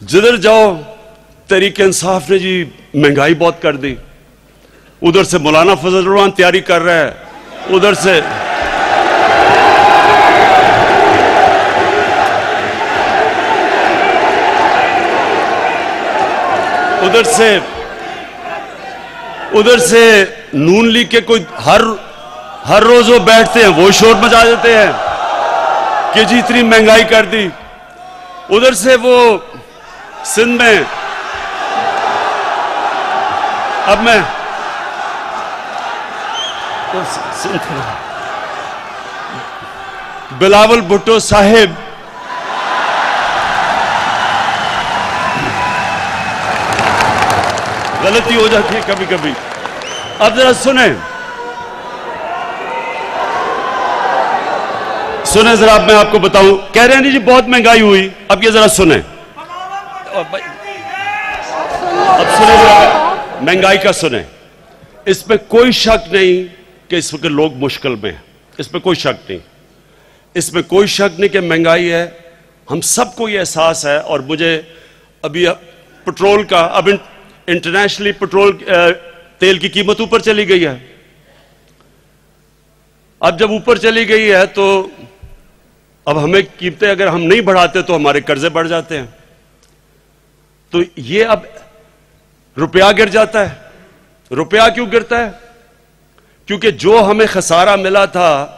جدھر جاؤ، تحریک انصاف نے جی مہنگائی بہت کر دی۔ ادھر سے مولانا فضل روان تیاری کر رہا ہے۔ ادھر سے ادھر سے ادھر سے نون لیگ کے کوئی ہر ہر روز وہ بیٹھتے ہیں، وہ شور مچا دیتے ہیں کہ جی اتنی مہنگائی کر دی۔ ادھر سے وہ سندھ میں اب میں بلاول بھٹو صاحب غلطی ہو جاتی ہے کبھی کبھی اب ذرا سنیں سنیں ذرا اب میں آپ کو بتاؤں کہہ رہے ہیں جی بہت مہنگائی ہوئی اب یہ ذرا سنیں اب سنیں مہنگائی کا سنیں۔ اس میں کوئی شک نہیں کہ اس وقت لوگ مشکل میں ہیں۔ اس میں کوئی شک نہیں۔ اس میں کوئی شک نہیں کہ مہنگائی ہے۔ ہم سب کو یہ احساس ہے اور مجھے ابھی پٹرول کا، اب انٹرنیشنلی پٹرول تیل کی قیمت اوپر چلی گئی ہے۔ اب جب اوپر چلی گئی ہے تو اب ہمیں قیمتیں اگر ہم نہیں بڑھاتے تو ہمارے قرضے بڑھ جاتے ہیں۔ تو یہ اب روپیہ گر جاتا ہے۔ روپیہ کیوں گرتا ہے؟ کیونکہ جو ہمیں خسارہ ملا تھا،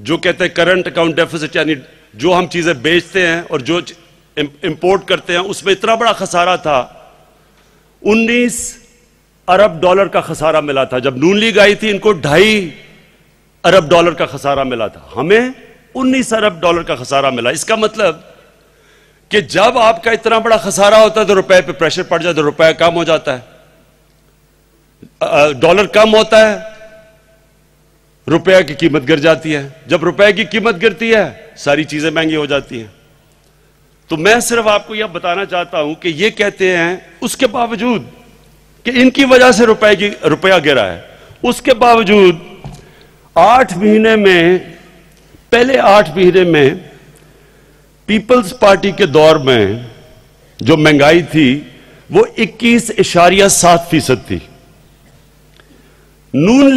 جو کہتے ہیں کرنٹ اکاؤنٹ ڈیفیسٹ یعنی جو ہم چیزیں بیچتے ہیں اور جو امپورٹ کرتے ہیں، اس میں اتنا بڑا خسارہ تھا۔ انیس ارب ڈالر کا خسارہ ملا تھا۔ جب نون لیگ آئی تھی، ان کو ڈھائی ارب ڈالر کا خسارہ ملا تھا۔ ہمیں انیس ارب ڈالر کا خسارہ ملا۔ اس کا مطلب کہ جب آپ کا اتنا بڑا خسارہ ہوتا ہے تو روپے پہ پریشر پڑ جاتا ہے روپے کم ہو جاتا ہے۔ ڈالر کم ہوتا ہے۔ روپے کی قیمت گر جاتی ہے۔ جب روپے کی قیمت گرتی ہے، ساری چیزیں مہنگی ہو جاتی ہیں۔ تو میں صرف آپ کو یہ بتانا چاہتا ہوں کہ یہ کہتے ہیں، اس کے باوجود کہ ان کی وجہ سے روپے کی، روپیہ گرا ہے۔ اس کے باوجود آٹھ مہینے میں، پہلے آٹھ مہینے میں پیپلز پارٹی کے دور میں جو مہنگائی تھی، وہ اکیس اشاریہ سات فیصد تھی۔ نون